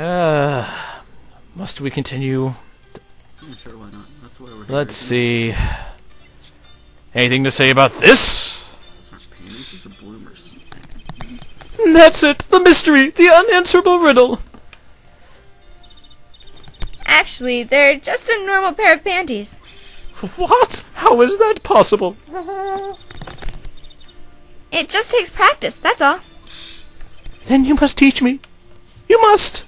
Uh, must we continue? Yeah, sure, why not? That's why we're here. Let's isn't see. Anything to say about this? it? Those aren't panties, those are bloomers. That's it. The mystery. The unanswerable riddle. Actually, they're just a normal pair of panties. What? How is that possible? It just takes practice, that's all. Then you must teach me. You must.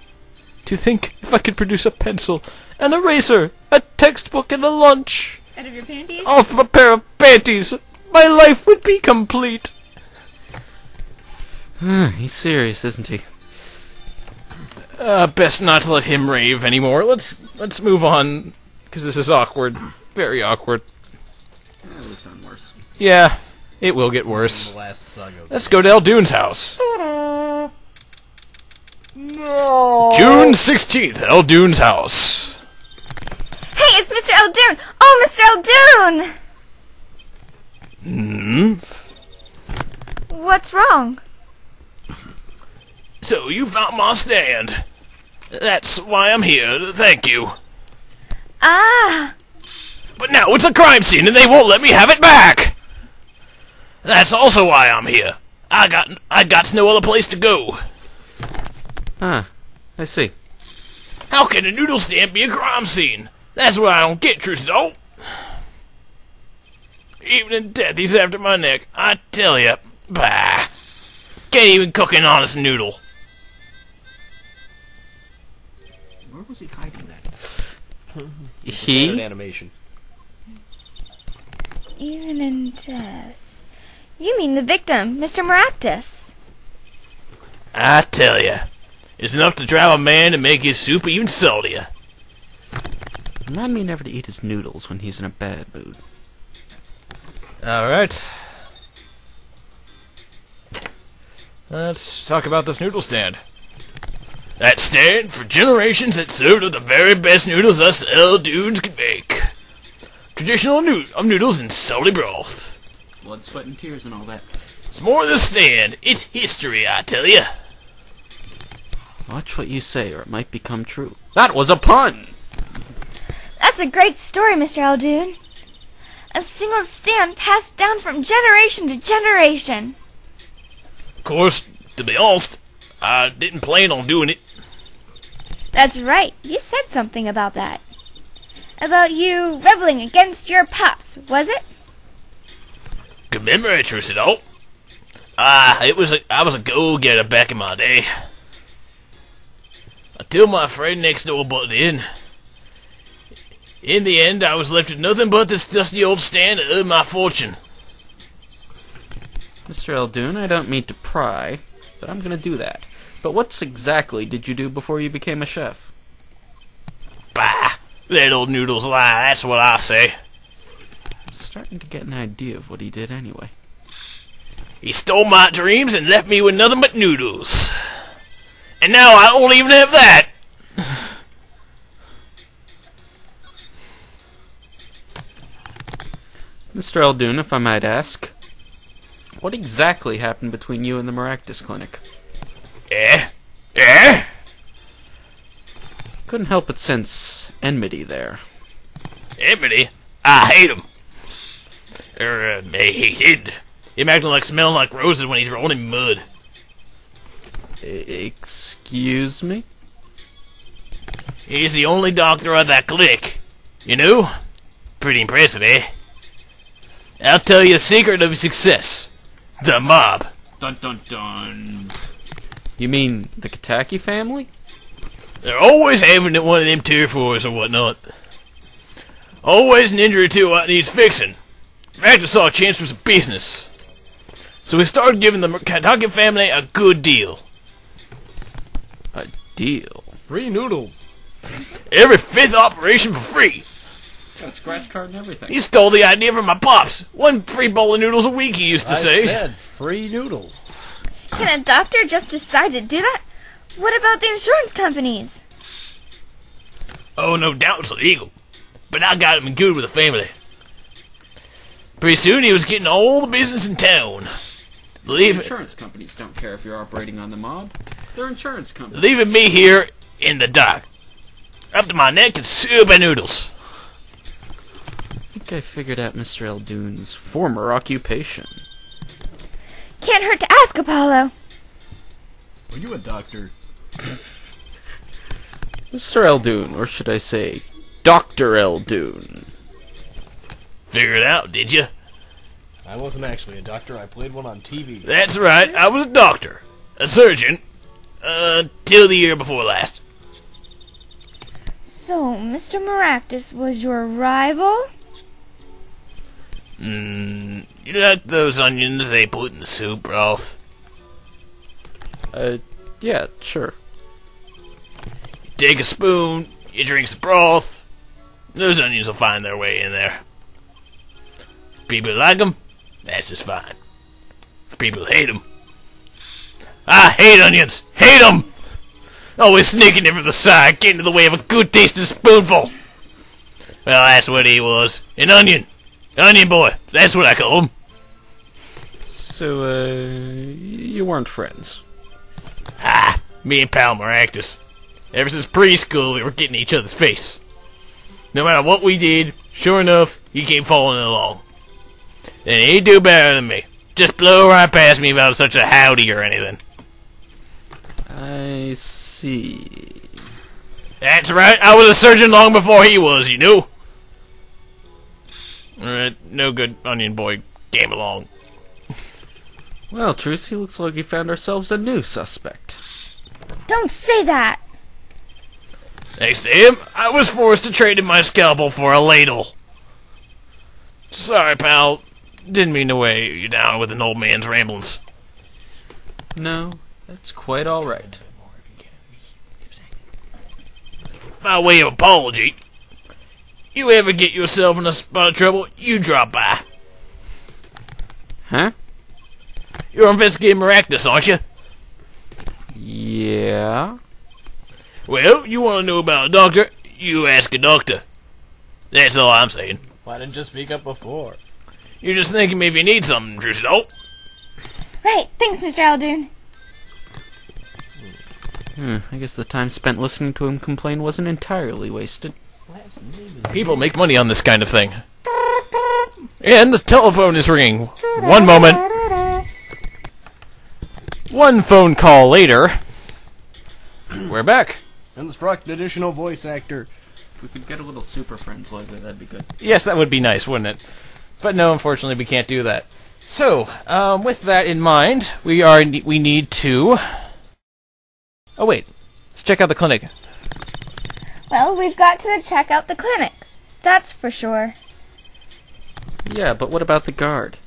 To think if I could produce a pencil, an eraser, a textbook, and a lunch Out of your panties? off a pair of panties, my life would be complete. He's serious, isn't he? Uh, best not to let him rave anymore. Let's let's move on, because this is awkward. Very awkward. Yeah, we've done worse. Yeah, it will get worse. The last saga. Let's go to Eldoon's house. June 16th, Eldoon's house. Hey, it's Mr. Eldoon! Oh, Mr. Eldoon! Hmm? What's wrong? So you found my stand. That's why I'm here. Thank you. Ah, But now it's a crime scene and they won't let me have it back. That's also why I'm here. I got I got no other place to go. Ah, I see. How can a noodle stand be a crime scene? That's what I don't get, Trudeau. Even in death, he's after my neck. I tell ya, bah. Can't even cook an honest noodle. Where was he hiding that? Standard He? animation. even in death. You mean the victim, Mr. Meraktis. I tell ya, it's enough to drive a man to make his soup even saltier. Remind me never to eat his noodles when he's in a bad mood. All right. Let's talk about this noodle stand. That stand for generations had served of the very best noodles us Eldoons could make. Traditional noo- of noodles in salty broth. Blood, sweat, and tears and all that. It's more than a stand. It's history, I tell you. Watch what you say, or it might become true. That was a pun! That's a great story, Mr. Eldoon. A single stand passed down from generation to generation. Of course, to be honest, I didn't plan on doing it. That's right, you said something about that. About you rebelling against your pops, was it? Commemorate Trucidal. Ah, it was a, I was a go-getter back in my day. Until my friend next door butted in. In the end, I was left with nothing but this dusty old stand to earn my fortune. Mr. Eldoon, I don't mean to pry, but I'm gonna do that. But what exactly did you do before you became a chef? Bah! Let old noodles lie, that's what I say. I'm starting to get an idea of what he did anyway. He stole my dreams and left me with nothing but noodles. And now I don't even have that! Mr. Eldoon, if I might ask, what exactly happened between you and the Meraktis Clinic? Eh? Eh? Couldn't help but sense enmity there. Enmity? I hate him. Er, uh, hated. Him acting like smelling like roses when he's rolling in mud. E- excuse me? He's the only doctor of that clique. You know? Pretty impressive, eh? I'll tell you a secret of his success. The mob. Dun dun dun. You mean the Kitaki family? They're always having one of them tier fours or whatnot. Always an injury to what needs fixing. Ragnar saw a chance for some business. So we started giving the Kitaki family a good deal. A deal. Free noodles. Every fifth operation for free. Got a scratch card and everything. He stole the idea from my pops. One free bowl of noodles a week, he used to I say. said free noodles. Can a doctor just decide to do that? What about the insurance companies? Oh, no doubt it's illegal. But I got him in good with the family. Pretty soon he was getting all the business in town. Leave, Insurance companies don't care if you're operating on the mob. They're insurance companies. leaving me here in the dark. Up to my neck in soup and noodles. I think I figured out Mr. Eldoon's former occupation. Can't hurt to ask, Apollo. Are you a doctor? Mr. Eldoon, or should I say, Dr. Eldoon. Figure it out, did you? I wasn't actually a doctor. I played one on TV. That's right, I was a doctor. A surgeon. Uh, till the year before last. So, Mr. Meraktis was your rival? Mmm, you like those onions they put in the soup broth? Uh, yeah, sure. You Take a spoon, you drink some broth. Those onions will find their way in there. If people like 'em, that's just fine. People hate 'em, I hate onions! Hate 'em! Always sneaking in from the side, getting in the way of a good tasting spoonful. Well, that's what he was. An onion. Onion boy. That's what I call him. So, uh, you weren't friends. Ah, me and Pal Meraktis. Ever since preschool, we were getting each other's face. No matter what we did, sure enough, he came following along. And he'd do better than me. Just blow right past me without such a howdy or anything. I see. That's right, I was a surgeon long before he was, you know. Alright, no good onion boy came along. Well, Trucy, looks like we found ourselves a new suspect. Don't say that. Thanks to him, I was forced to trade in my scalpel for a ladle. Sorry, pal. Didn't mean to weigh you down with an old man's ramblings. No, that's quite alright. By way of apology, you ever get yourself in a spot of trouble, you drop by. Huh? You're investigating Meraktis, aren't you? Yeah? Well, you want to know about a doctor, you ask a doctor. That's all I'm saying. Why didn't you speak up before? You're just thinking maybe you need something, Trucido. Right, thanks, Mr. Eldoon. Hmm, I guess the time spent listening to him complain wasn't entirely wasted. People make money on this kind of thing. And the telephone is ringing. One moment. One phone call later. We're back. Instruct additional voice actor. If we could get a little Super Friends logo, that'd be good. Yes, that would be nice, wouldn't it? But no, unfortunately, we can't do that. So, um, with that in mind, we are we need to. Oh wait, let's check out the clinic. Well, we've got to check out the clinic. That's for sure. Yeah, but what about the guard?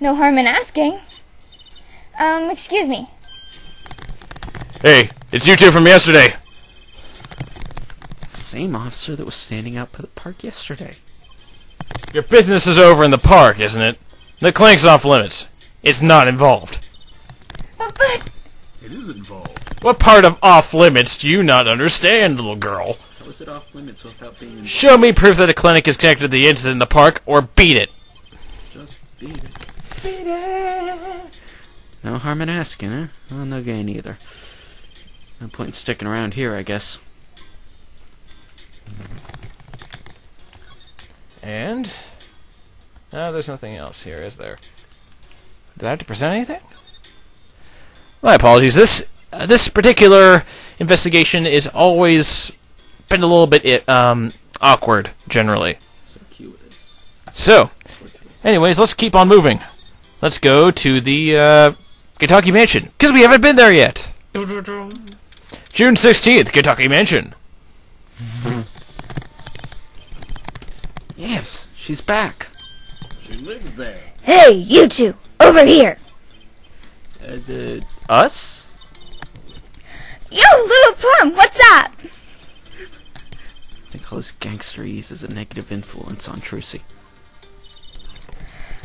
No harm in asking. Um, excuse me. Hey, it's you two from yesterday. Same officer that was standing out by the park yesterday. Your business is over in the park, isn't it? The clinic's off limits. It's not involved. But, but, It is involved. What part of off limits do you not understand, little girl? How is it off limits without being Show me proof that a clinic is connected to the incident in the park, or beat it. just beat it? Beat it! No harm in asking, huh? Well, no gain either. No point in sticking around here, I guess. And no, there's nothing else here, is there? Did I have to present anything? My apologies. This uh, this particular investigation is always been a little bit um, awkward, generally. So anyways, let's keep on moving. Let's go to the uh, Kitaki Mansion because we haven't been there yet. June sixteenth, Kitaki Mansion. Yes, she's back. She lives there. hey, you two, over here. Uh, the, us? Yo, little plum, what's up? I think all this gangsterese is a negative influence on Trucy.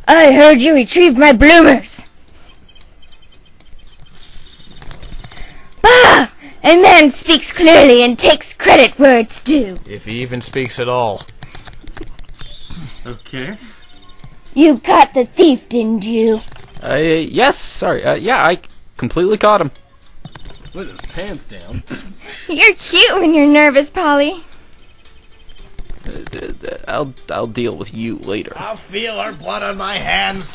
I heard you retrieved my bloomers. Ah! A man speaks clearly and takes credit where it's due. If he even speaks at all. Okay. You caught the thief, didn't you? Uh, yes, sorry. Uh, yeah, I completely caught him. With his pants down. You're cute when you're nervous, Polly. Uh, uh, uh, I'll I'll deal with you later. I'll feel her blood on my hands